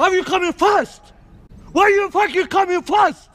Are you coming first? Why are you fucking coming first?